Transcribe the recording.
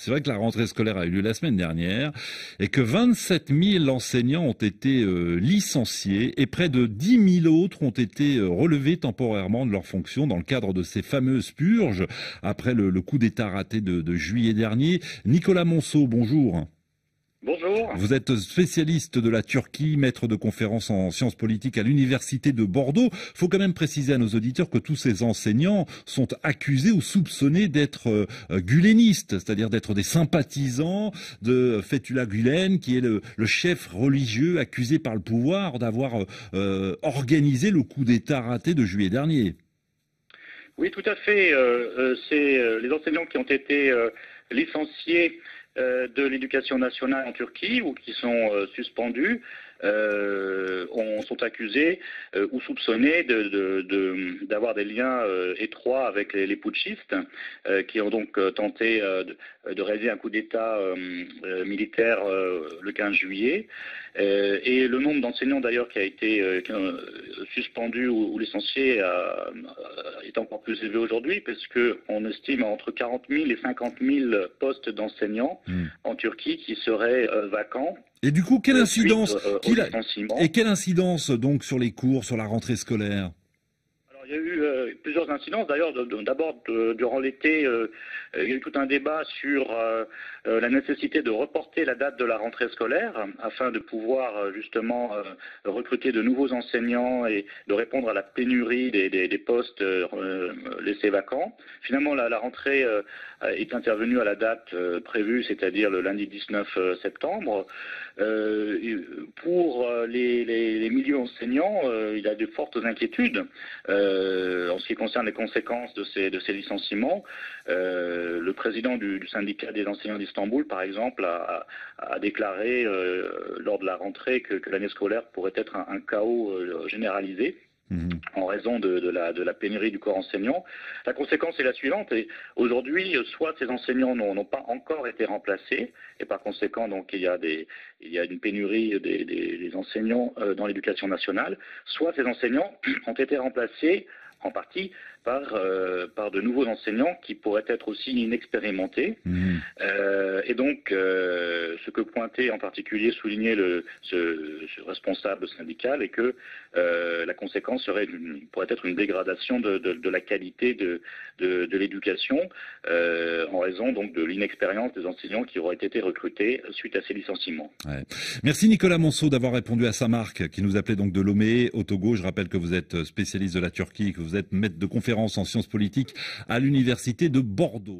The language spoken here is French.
c'est vrai que la rentrée scolaire a eu lieu la semaine dernière et que 27 000 enseignants ont été euh, licenciés et près de 10 000 autres ont été euh, relevés temporairement de leurs fonctions dans le cadre de ces fameuses purges après le, coup d'État raté de, de juillet dernier. Nicolas Monceau, bonjour. Bonjour. Vous êtes spécialiste de la Turquie, maître de conférences en sciences politiques à l'université de Bordeaux. Il faut quand même préciser à nos auditeurs que tous ces enseignants sont accusés ou soupçonnés d'être euh, gulénistes, c'est-à-dire d'être des sympathisants de Fethullah Gulen, qui est le, chef religieux accusé par le pouvoir d'avoir euh, organisé le coup d'État raté de juillet dernier. Oui, tout à fait. Euh, c'est les enseignants qui ont été licenciés de l'éducation nationale en Turquie ou qui sont euh, suspendus euh, sont accusés ou soupçonnés d'avoir des liens étroits avec les, putschistes qui ont donc tenté de, réaliser un coup d'État militaire le 15 juillet. et le nombre d'enseignants d'ailleurs qui a été suspendu ou, licencié est encore plus élevé aujourd'hui parce qu'on estime entre 40 000 et 50 000 postes d'enseignants hmm. en Turquie qui seraient euh, vacants. Et du coup, quelle euh, incidence euh, et quelle incidence donc sur les cours, sur la rentrée scolaire? Eu euh, plusieurs incidences. D'ailleurs, d'abord, durant l'été, euh, il y a eu tout un débat sur euh, la nécessité de reporter la date de la rentrée scolaire afin de pouvoir justement recruter de nouveaux enseignants et de répondre à la pénurie des, postes laissés vacants. Finalement, la, rentrée est intervenue à la date prévue, c'est-à-dire le lundi 19 septembre. pour les, milieux enseignants, il y a de fortes inquiétudes. Euh, ce qui concerne les conséquences de ces, licenciements, euh, le président du, syndicat des enseignants d'Istanbul, par exemple, a, déclaré euh, lors de la rentrée que, l'année scolaire pourrait être un chaos généralisé. Mhm. en raison de, la, pénurie du corps enseignant. La conséquence est la suivante. Aujourd'hui, soit ces enseignants n'ont pas encore été remplacés, et par conséquent, donc, il, y a une pénurie des enseignants euh, dans l'éducation nationale, soit ces enseignants ont été remplacés en partie par, euh, par de nouveaux enseignants qui pourraient être aussi inexpérimentés. Mmh. Euh, et donc, euh, ce que pointait en particulier, soulignait le, ce, responsable syndical, est que la conséquence serait pourrait être une dégradation de, de, la qualité de, de, l'éducation en raison donc de l'inexpérience des enseignants qui auraient été recrutés suite à ces licenciements. Merci Nicolas Monceau d'avoir répondu à sa marque qui nous appelait donc de Lomé au Togo. Je rappelle que vous êtes spécialiste de la Turquie, que vous êtes maître de conférence en sciences politiques à l'université de Bordeaux.